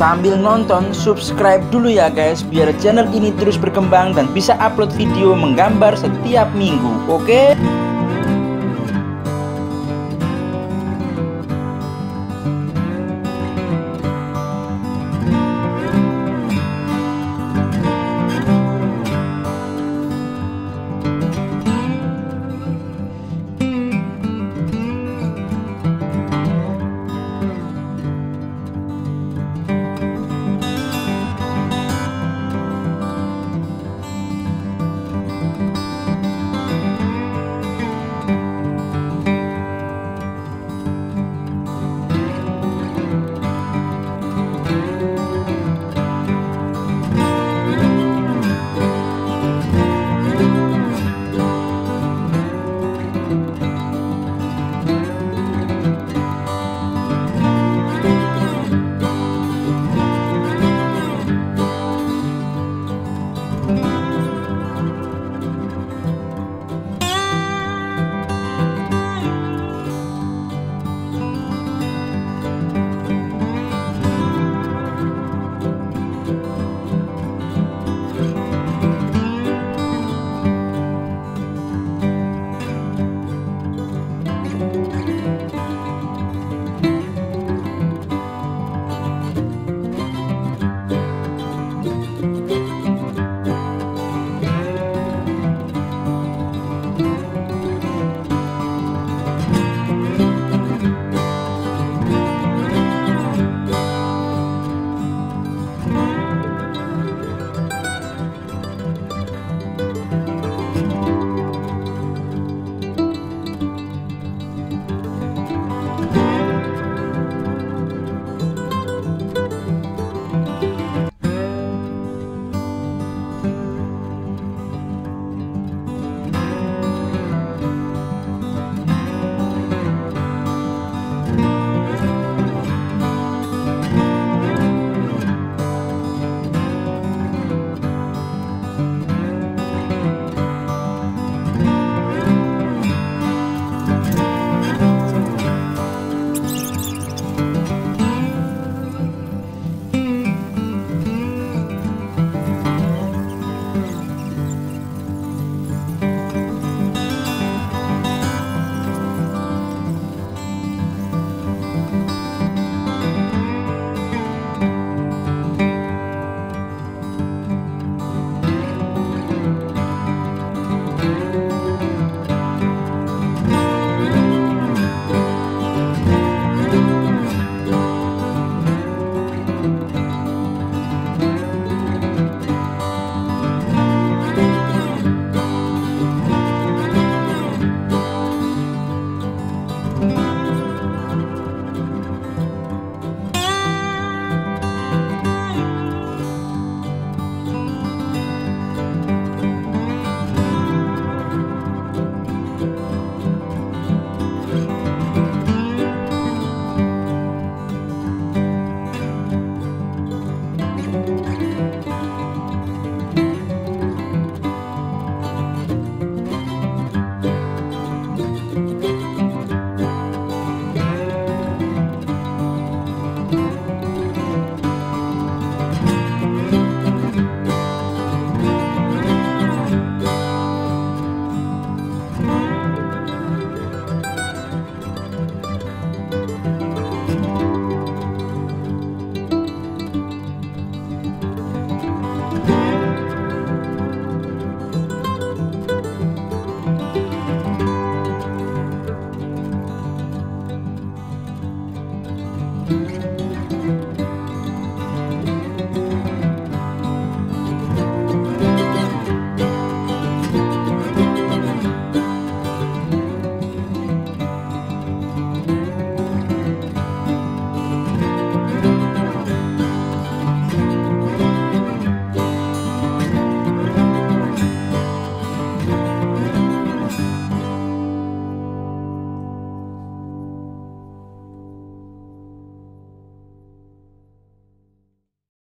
Sambil nonton, subscribe dulu ya guys biar channel ini terus berkembang dan bisa upload video menggambar setiap minggu. Oke?